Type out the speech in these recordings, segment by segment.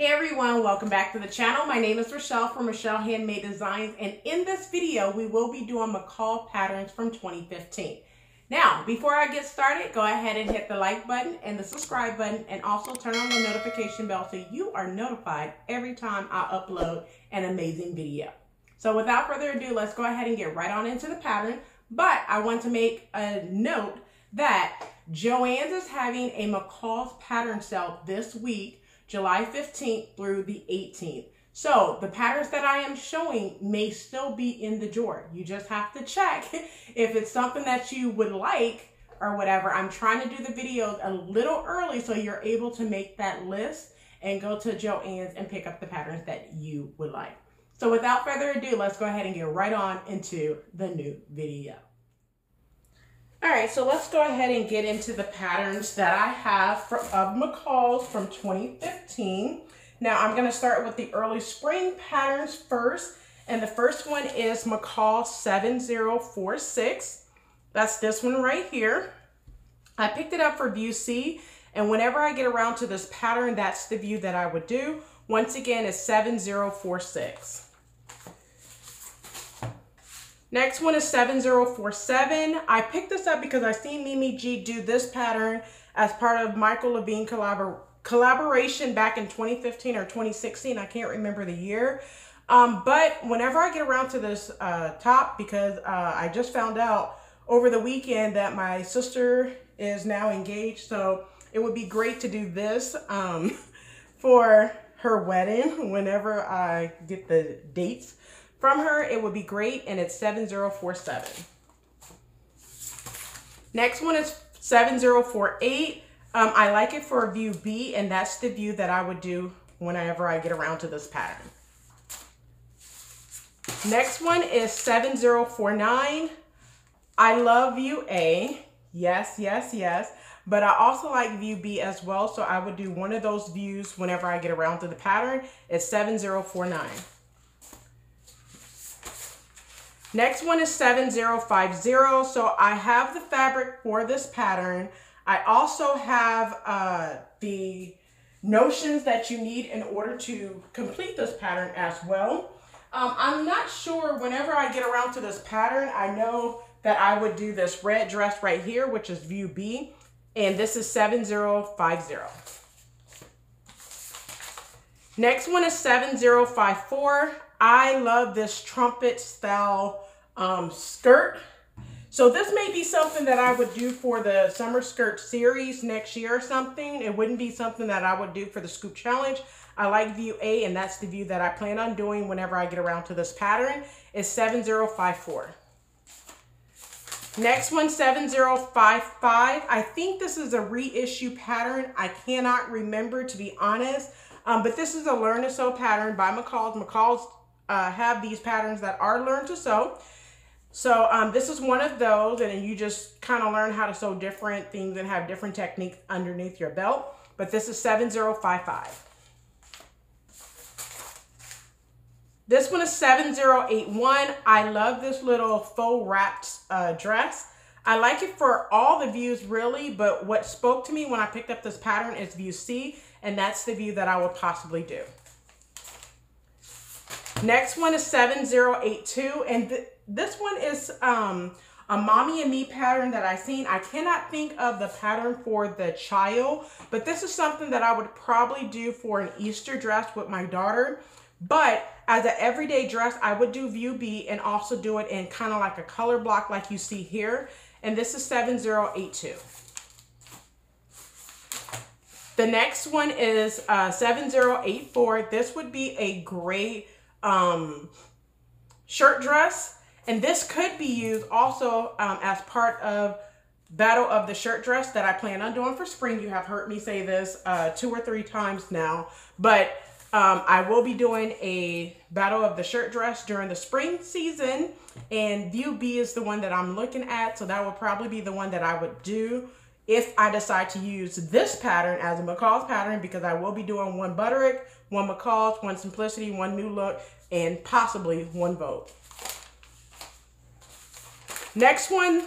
Hey everyone, welcome back to the channel. My name is Rochelle from Rochelle Handmade Designs and in this video we will be doing McCall patterns from 2015. Now, before I get started, go ahead and hit the like button and the subscribe button and also turn on the notification bell so you are notified every time I upload an amazing video. So without further ado, let's go ahead and get right on into the pattern. But I want to make a note that Joann's is having a McCall's pattern sale this week July 15th through the 18th. So the patterns that I am showing may still be in the drawer. You just have to check if it's something that you would like or whatever. I'm trying to do the videos a little early so you're able to make that list and go to Joann's and pick up the patterns that you would like. So without further ado, let's go ahead and get right on into the new video. All right, so let's go ahead and get into the patterns that I have for, of McCall's from 2015. Now I'm gonna start with the early spring patterns first. And the first one is McCall 7046. That's this one right here. I picked it up for view C. And whenever I get around to this pattern, that's the view that I would do. Once again, it's 7046. Next one is 7047. I picked this up because I seen Mimi G do this pattern as part of Michael Levine collabor collaboration back in 2015 or 2016. I can't remember the year. Um, but whenever I get around to this uh, top, because uh, I just found out over the weekend that my sister is now engaged. So it would be great to do this um, for her wedding whenever I get the dates from her, it would be great, and it's 7047. Next one is 7048. Um, I like it for a view B, and that's the view that I would do whenever I get around to this pattern. Next one is 7049. I love view A. Yes, yes, yes. But I also like view B as well, so I would do one of those views whenever I get around to the pattern. It's 7049. Next one is 7050. So I have the fabric for this pattern. I also have uh, the notions that you need in order to complete this pattern as well. Um, I'm not sure whenever I get around to this pattern, I know that I would do this red dress right here, which is view B, and this is 7050. Next one is 7054. I love this trumpet style um, skirt. So this may be something that I would do for the summer skirt series next year or something. It wouldn't be something that I would do for the scoop challenge. I like view A and that's the view that I plan on doing whenever I get around to this pattern is 7054. Next one, 7055. I think this is a reissue pattern. I cannot remember to be honest. Um, but this is a learn to sew pattern by McCall's. McCall's uh, have these patterns that are learned to sew. So um, this is one of those, and you just kind of learn how to sew different things and have different techniques underneath your belt. But this is 7055. This one is 7081. I love this little faux wrapped uh, dress. I like it for all the views really, but what spoke to me when I picked up this pattern is view C, and that's the view that I would possibly do. Next one is 7082, and th this one is um, a mommy and me pattern that I've seen. I cannot think of the pattern for the child, but this is something that I would probably do for an Easter dress with my daughter. But as an everyday dress, I would do view B and also do it in kind of like a color block like you see here. And this is 7082. The next one is uh, 7084. This would be a great um, shirt dress. And this could be used also um, as part of Battle of the Shirt Dress that I plan on doing for spring. You have heard me say this uh, two or three times now. But um, I will be doing a Battle of the Shirt Dress during the spring season. And View B is the one that I'm looking at. So that will probably be the one that I would do if I decide to use this pattern as a McCall's pattern because I will be doing one Butterick, one McCall's, one Simplicity, one New Look, and possibly one Vogue. Next one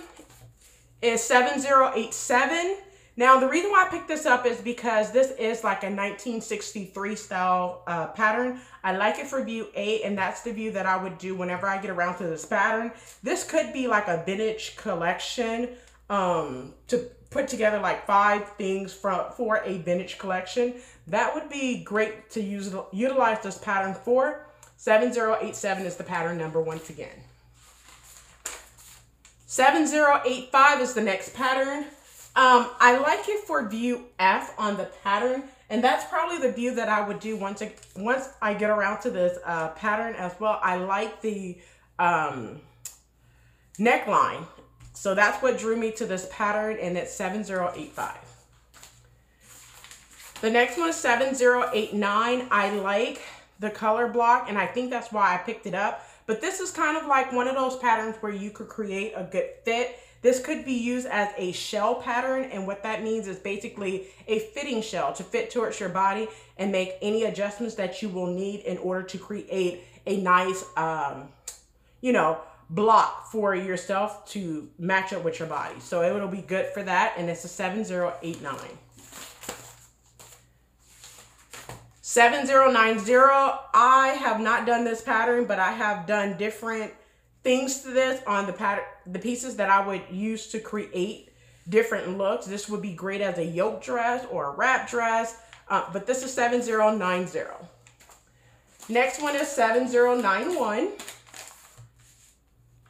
is 7087. Now, the reason why I picked this up is because this is like a 1963 style uh, pattern. I like it for view eight, and that's the view that I would do whenever I get around to this pattern. This could be like a vintage collection um, to put together like five things from, for a vintage collection. That would be great to use utilize this pattern for. 7087 is the pattern number once again. 7085 is the next pattern. Um, I like it for view F on the pattern, and that's probably the view that I would do once I, once I get around to this uh, pattern as well. I like the um, neckline. So that's what drew me to this pattern, and it's 7085. The next one is 7089. I like the color block, and I think that's why I picked it up. But this is kind of like one of those patterns where you could create a good fit this could be used as a shell pattern. And what that means is basically a fitting shell to fit towards your body and make any adjustments that you will need in order to create a nice, um, you know, block for yourself to match up with your body. So it'll be good for that. And it's a 7089. 7090, I have not done this pattern, but I have done different things to this on the pattern, the pieces that I would use to create different looks. This would be great as a yoke dress or a wrap dress, uh, but this is 7090. Next one is 7091.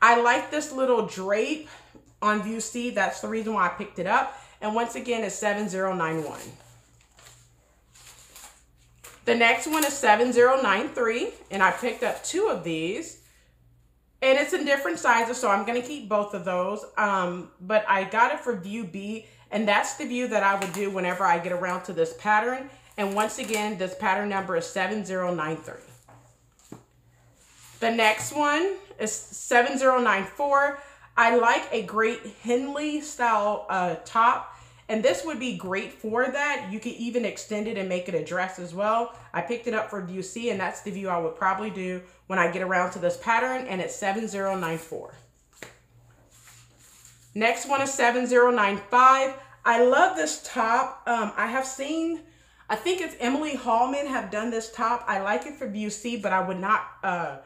I like this little drape on view C. That's the reason why I picked it up. And once again, it's 7091. The next one is 7093, and I picked up two of these. And it's in different sizes, so I'm going to keep both of those. Um, but I got it for view B, and that's the view that I would do whenever I get around to this pattern. And once again, this pattern number is 7093. The next one is 7094. I like a great Henley style uh, top and this would be great for that. You could even extend it and make it a dress as well. I picked it up for view C and that's the view I would probably do when I get around to this pattern and it's 7094. Next one is 7095. I love this top. Um, I have seen, I think it's Emily Hallman have done this top. I like it for view C, but I would not uh,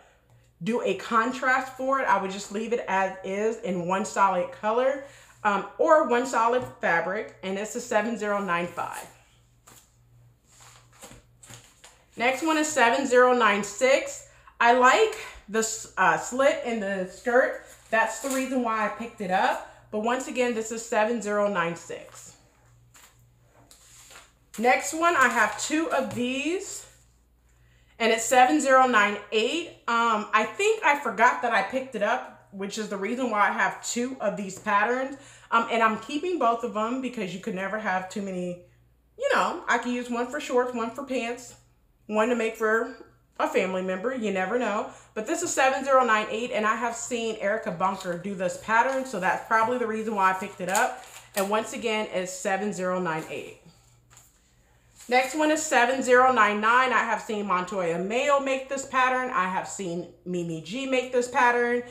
do a contrast for it. I would just leave it as is in one solid color um, or one solid fabric, and it's a 7095. Next one is 7096. I like the uh, slit in the skirt. That's the reason why I picked it up. But once again, this is 7096. Next one, I have two of these. And it's 7098. Um, I think I forgot that I picked it up which is the reason why I have two of these patterns. Um, and I'm keeping both of them because you could never have too many, you know, I can use one for shorts, one for pants, one to make for a family member. You never know. But this is 7098 and I have seen Erica Bunker do this pattern. So that's probably the reason why I picked it up. And once again, it's 7098. Next one is 7099. I have seen Montoya Mayo make this pattern. I have seen Mimi G make this pattern.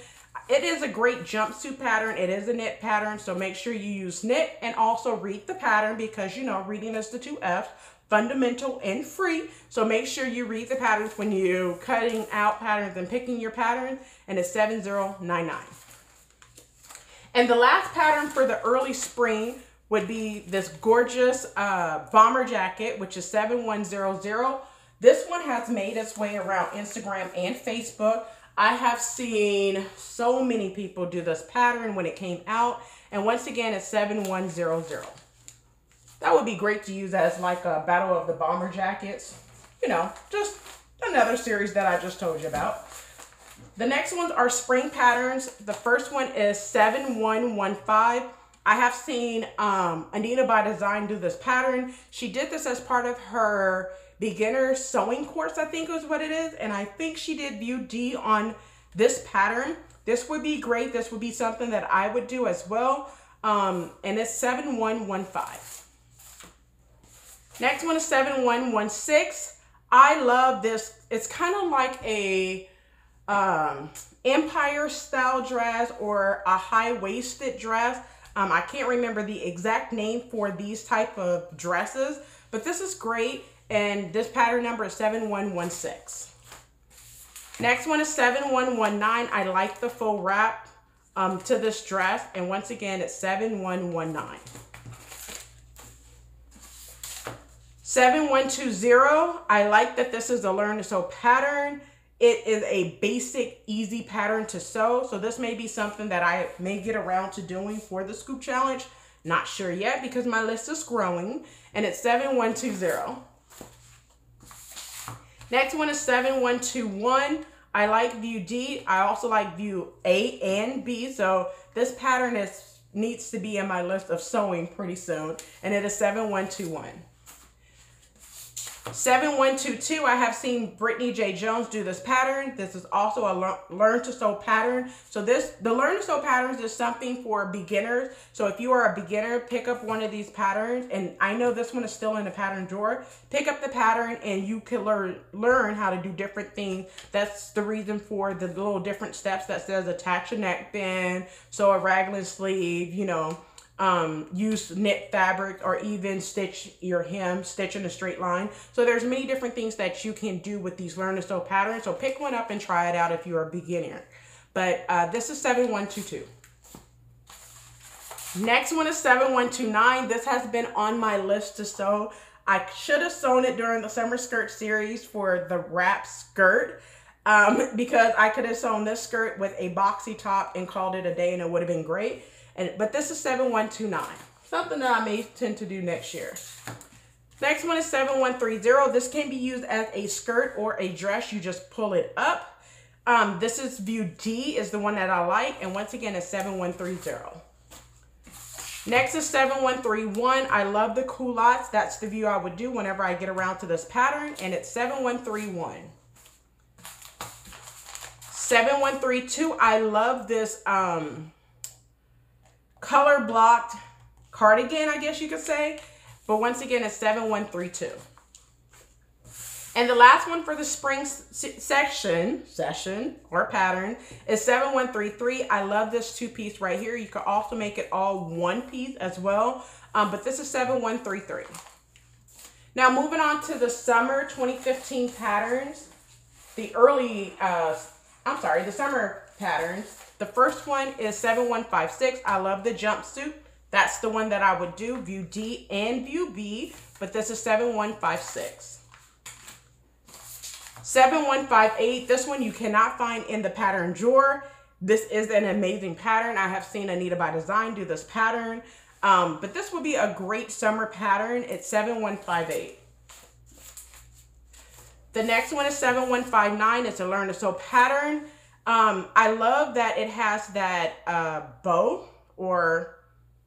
It is a great jumpsuit pattern. It is a knit pattern, so make sure you use knit and also read the pattern because, you know, reading is the two F's, fundamental and free. So make sure you read the patterns when you're cutting out patterns and picking your pattern, and it's 7099. And the last pattern for the early spring would be this gorgeous uh, bomber jacket, which is 7100. This one has made its way around Instagram and Facebook. I have seen so many people do this pattern when it came out. And once again, it's 7100. That would be great to use as like a battle of the bomber jackets. You know, just another series that I just told you about. The next ones are spring patterns. The first one is 7115. I have seen um, Anita by Design do this pattern. She did this as part of her beginner sewing course, I think is what it is. And I think she did view D on this pattern. This would be great. This would be something that I would do as well. Um, and it's 7115. Next one is 7116. I love this. It's kind of like a um, empire style dress or a high-waisted dress. Um, I can't remember the exact name for these type of dresses, but this is great. And this pattern number is 7116. Next one is 7119. I like the full wrap um, to this dress. And once again, it's 7119. 7120, I like that this is a learn to sew pattern. It is a basic, easy pattern to sew. So this may be something that I may get around to doing for the scoop challenge. Not sure yet because my list is growing and it's 7120. Next one is 7121. I like view D. I also like view A and B. So this pattern is needs to be in my list of sewing pretty soon. And it is 7121. 7122, I have seen Brittany J. Jones do this pattern. This is also a learn to sew pattern. So this, the learn to sew patterns is something for beginners. So if you are a beginner, pick up one of these patterns. And I know this one is still in the pattern drawer. Pick up the pattern and you can learn, learn how to do different things. That's the reason for the little different steps that says attach a neckband, sew a raglan sleeve, you know, um, use knit fabric or even stitch your hem, stitch in a straight line. So there's many different things that you can do with these learn to sew patterns. So pick one up and try it out if you're a beginner. But uh, this is 7122. Next one is 7129. This has been on my list to sew. I should have sewn it during the summer skirt series for the wrap skirt um, because I could have sewn this skirt with a boxy top and called it a day and it would have been great. And But this is 7129. Something that I may tend to do next year. Next one is 7130. This can be used as a skirt or a dress. You just pull it up. Um, this is view D is the one that I like. And once again, it's 7130. Next is 7131. I love the culottes. That's the view I would do whenever I get around to this pattern. And it's 7131. 7132. I love this um, color blocked cardigan, I guess you could say. But once again, it's 7132. And the last one for the spring section, session or pattern is 7133. I love this two piece right here. You could also make it all one piece as well. Um, but this is 7133. Now moving on to the summer 2015 patterns, the early, uh, I'm sorry, the summer patterns. The first one is 7156. I love the jumpsuit. That's the one that I would do, view D and view B, but this is 7156. 7158, this one you cannot find in the pattern drawer. This is an amazing pattern. I have seen Anita by Design do this pattern, um, but this would be a great summer pattern. It's 7158. The next one is 7159. It's a Learn to Sew pattern. Um, I love that it has that uh, bow or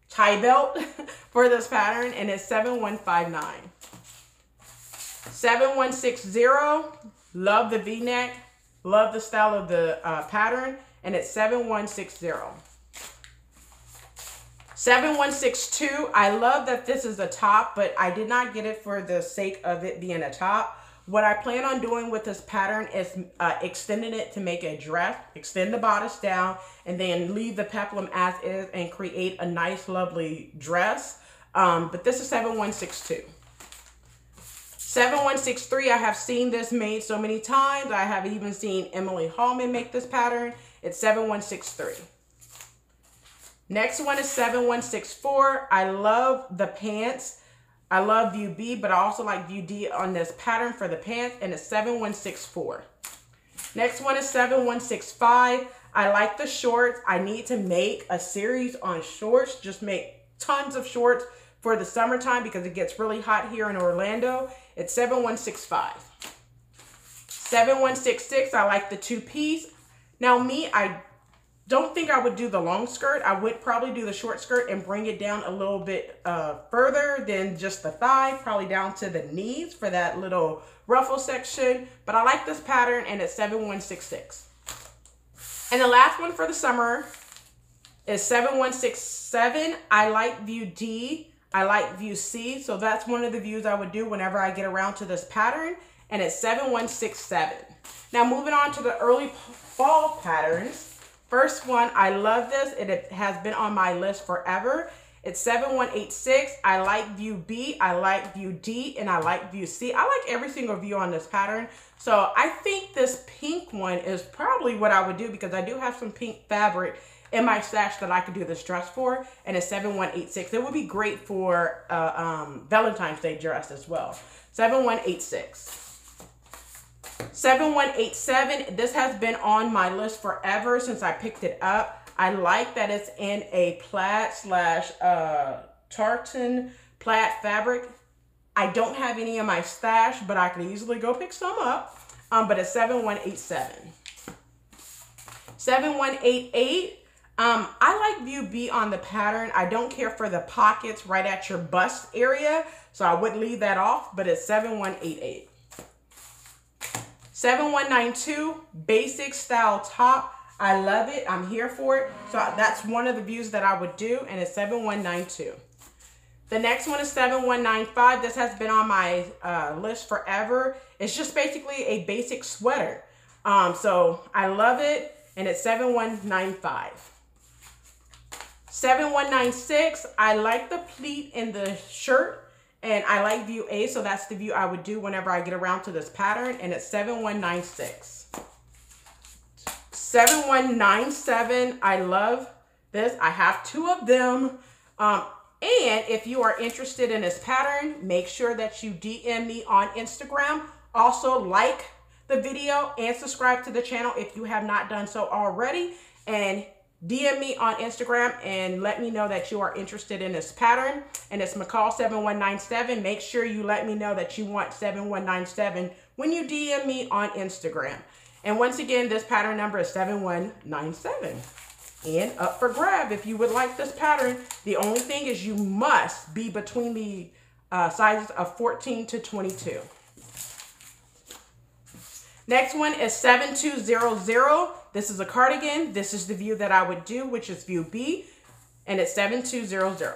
tie belt for this pattern and it's 7159. 7160, love the v-neck, love the style of the uh, pattern and it's 7160. 7162, I love that this is a top, but I did not get it for the sake of it being a top. What I plan on doing with this pattern is uh, extending it to make a dress, extend the bodice down, and then leave the peplum as is and create a nice, lovely dress. Um, but this is 7162. 7163, I have seen this made so many times. I have even seen Emily Hallman make this pattern. It's 7163. Next one is 7164. I love the pants. I love view B, but I also like view D on this pattern for the pants, and it's 7164. Next one is 7165. I like the shorts. I need to make a series on shorts, just make tons of shorts for the summertime because it gets really hot here in Orlando. It's 7165. 7166, I like the two piece. Now me, I don't think I would do the long skirt. I would probably do the short skirt and bring it down a little bit uh, further than just the thigh, probably down to the knees for that little ruffle section. But I like this pattern and it's 7166. And the last one for the summer is 7167. I like view D. I like view C. So that's one of the views I would do whenever I get around to this pattern. And it's 7167. Now moving on to the early fall patterns. First one, I love this. It has been on my list forever. It's 7186. I like view B, I like view D, and I like view C. I like every single view on this pattern. So I think this pink one is probably what I would do because I do have some pink fabric in my stash that I could do this dress for, and it's 7186. It would be great for uh, um, Valentine's Day dress as well. 7186. 7187, this has been on my list forever since I picked it up. I like that it's in a plaid slash uh, tartan plaid fabric. I don't have any in my stash, but I can easily go pick some up. Um, but it's 7187. 7188, um, I like view B on the pattern. I don't care for the pockets right at your bust area, so I would leave that off, but it's 7188. 7192, basic style top. I love it. I'm here for it. So that's one of the views that I would do, and it's 7192. The next one is 7195. This has been on my uh, list forever. It's just basically a basic sweater. Um, so I love it, and it's 7195. 7196, I like the pleat in the shirt. And I like view A, so that's the view I would do whenever I get around to this pattern. And it's 7196. 7197, I love this. I have two of them. Um, and if you are interested in this pattern, make sure that you DM me on Instagram. Also like the video and subscribe to the channel if you have not done so already. And DM me on Instagram and let me know that you are interested in this pattern. And it's McCall7197. Make sure you let me know that you want 7197 when you DM me on Instagram. And once again, this pattern number is 7197. And up for grab if you would like this pattern. The only thing is you must be between the uh, sizes of 14 to 22. Next one is 7200. This is a cardigan. This is the view that I would do, which is view B, and it's 7200.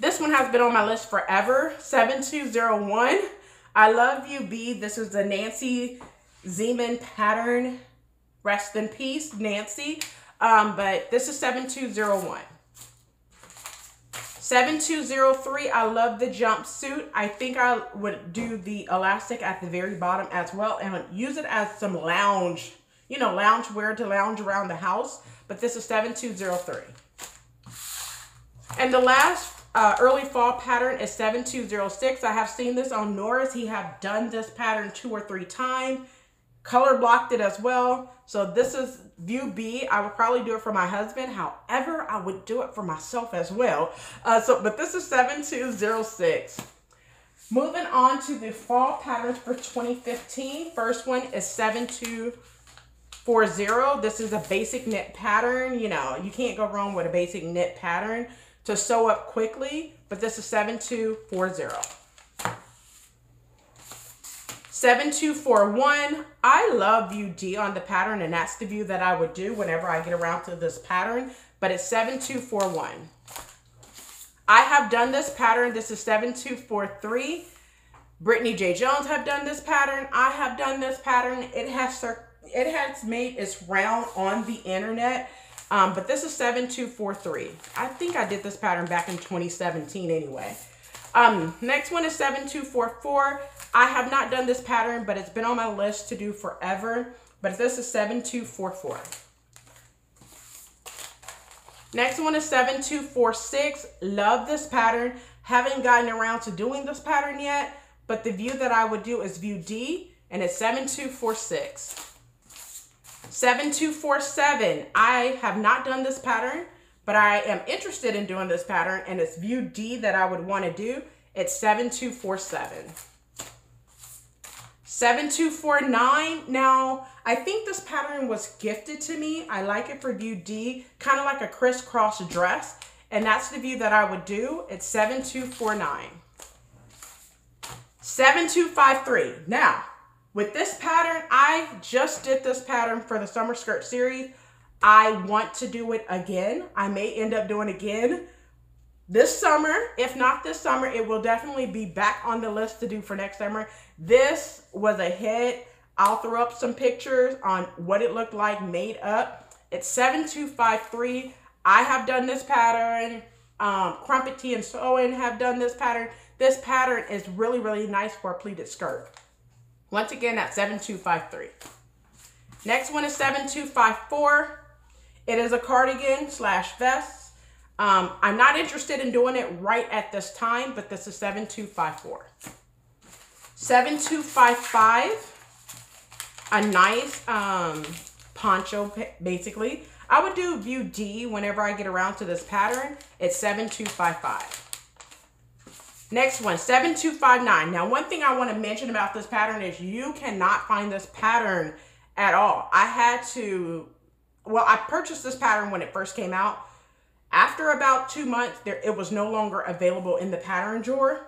This one has been on my list forever, 7201. I love view B. This is the Nancy Zieman pattern. Rest in peace, Nancy. Um, but this is 7201. 7203, I love the jumpsuit. I think I would do the elastic at the very bottom as well and use it as some lounge, you know, lounge wear to lounge around the house. But this is 7203. And the last uh, early fall pattern is 7206. I have seen this on Norris. He have done this pattern two or three times color blocked it as well. So this is view B. I would probably do it for my husband. However, I would do it for myself as well. Uh, so, but this is 7206. Moving on to the fall patterns for 2015. First one is 7240. This is a basic knit pattern. You know, you can't go wrong with a basic knit pattern to sew up quickly, but this is 7240. 7241, I love view D on the pattern, and that's the view that I would do whenever I get around to this pattern, but it's 7241. I have done this pattern. This is 7243. Brittany J. Jones have done this pattern. I have done this pattern. It has it has made its round on the internet, um, but this is 7243. I think I did this pattern back in 2017 anyway. Um, next one is 7244. I have not done this pattern, but it's been on my list to do forever. But this is 7244. Next one is 7246. Love this pattern. Haven't gotten around to doing this pattern yet, but the view that I would do is view D, and it's 7246. 7247. I have not done this pattern, but I am interested in doing this pattern, and it's view D that I would want to do. It's 7247. 7249. Now, I think this pattern was gifted to me. I like it for view D, kind of like a crisscross dress. And that's the view that I would do. It's 7249. 7253. Now, with this pattern, I just did this pattern for the summer skirt series. I want to do it again. I may end up doing again this summer. If not this summer, it will definitely be back on the list to do for next summer. This was a hit. I'll throw up some pictures on what it looked like made up. It's 7253. I have done this pattern. Um, Crumpet Tea and Sewing have done this pattern. This pattern is really, really nice for a pleated skirt. Once again, at 7253. Next one is 7254. It is a cardigan slash vest. Um, I'm not interested in doing it right at this time, but this is 7254. 7255 a nice um, poncho, basically. I would do view D whenever I get around to this pattern. It's 7255. Next one, 7259. Now, one thing I want to mention about this pattern is you cannot find this pattern at all. I had to, well, I purchased this pattern when it first came out. After about two months, there it was no longer available in the pattern drawer.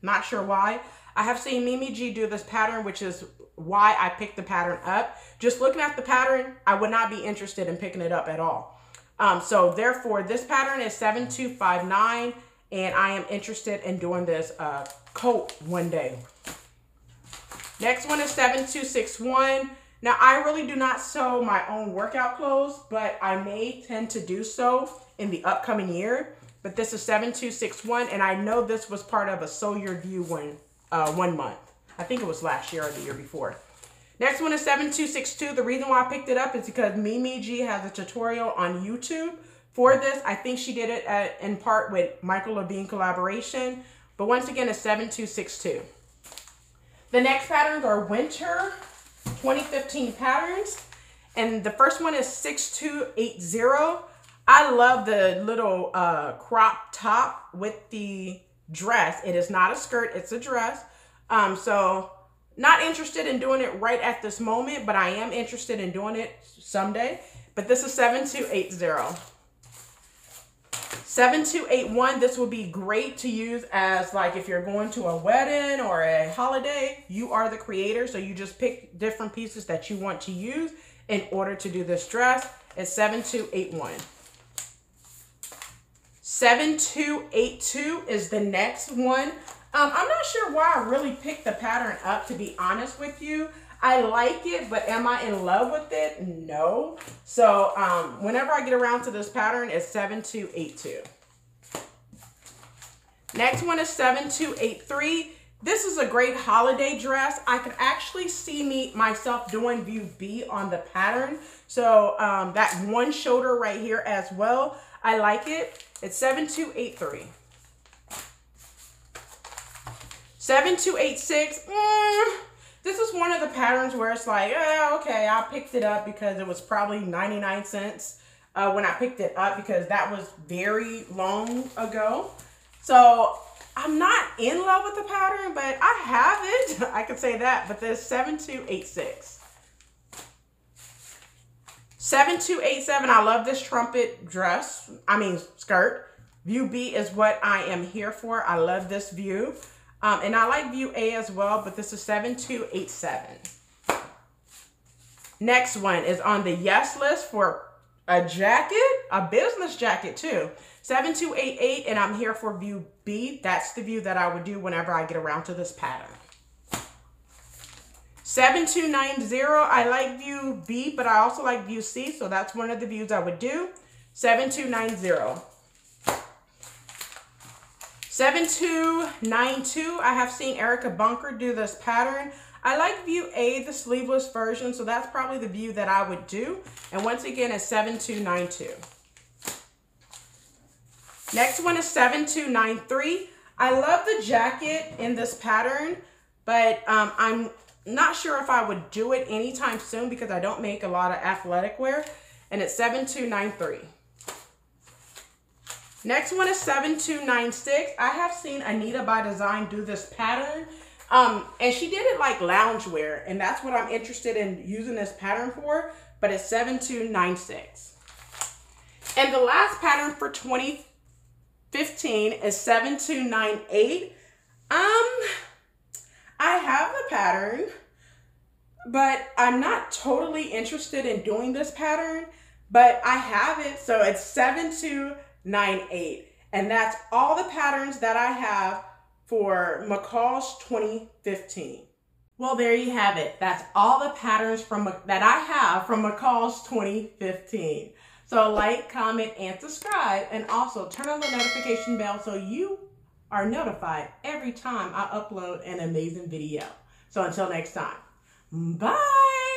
Not sure why. I have seen Mimi G do this pattern, which is why I picked the pattern up. Just looking at the pattern, I would not be interested in picking it up at all. Um, so therefore, this pattern is 7259, and I am interested in doing this uh, coat one day. Next one is 7261. Now, I really do not sew my own workout clothes, but I may tend to do so in the upcoming year. But this is 7261, and I know this was part of a Sew Your View one, uh, one month. I think it was last year or the year before. Next one is 7262. The reason why I picked it up is because Mimi G has a tutorial on YouTube for this. I think she did it at, in part with Michael Levine collaboration. But once again, it's 7262. The next patterns are winter 2015 patterns. And the first one is 6280. I love the little uh, crop top with the dress. It is not a skirt, it's a dress. Um, so not interested in doing it right at this moment, but I am interested in doing it someday. But this is 7280. 7281, this would be great to use as like if you're going to a wedding or a holiday, you are the creator. So you just pick different pieces that you want to use in order to do this dress. It's 7281. 7282 is the next one. Um, I'm not sure why I really picked the pattern up, to be honest with you. I like it, but am I in love with it? No. So um, whenever I get around to this pattern, it's 7282. Next one is 7283. This is a great holiday dress. I could actually see me myself doing view B on the pattern. So um, that one shoulder right here as well. I like it. It's 7283. 7286, mm, this is one of the patterns where it's like, oh, okay, I picked it up because it was probably 99 cents uh, when I picked it up because that was very long ago. So I'm not in love with the pattern, but I have it. I could say that, but there's 7286. 7287, I love this trumpet dress. I mean, skirt. View B is what I am here for. I love this view. Um, and I like view A as well, but this is 7287. Next one is on the yes list for a jacket, a business jacket too. 7288, and I'm here for view B. That's the view that I would do whenever I get around to this pattern. 7290, I like view B, but I also like view C, so that's one of the views I would do. 7290. 7292, I have seen Erica Bunker do this pattern. I like view A, the sleeveless version, so that's probably the view that I would do. And once again, it's 7292. Next one is 7293. I love the jacket in this pattern, but um, I'm not sure if I would do it anytime soon because I don't make a lot of athletic wear. And it's 7293. Next one is 7296. I have seen Anita by Design do this pattern. Um, and she did it like loungewear. And that's what I'm interested in using this pattern for. But it's 7296. And the last pattern for 2015 is 7298. Um, I have the pattern, but I'm not totally interested in doing this pattern. But I have it, so it's 7298 nine, eight. And that's all the patterns that I have for McCall's 2015. Well, there you have it. That's all the patterns from that I have from McCall's 2015. So like, comment, and subscribe, and also turn on the notification bell so you are notified every time I upload an amazing video. So until next time, bye.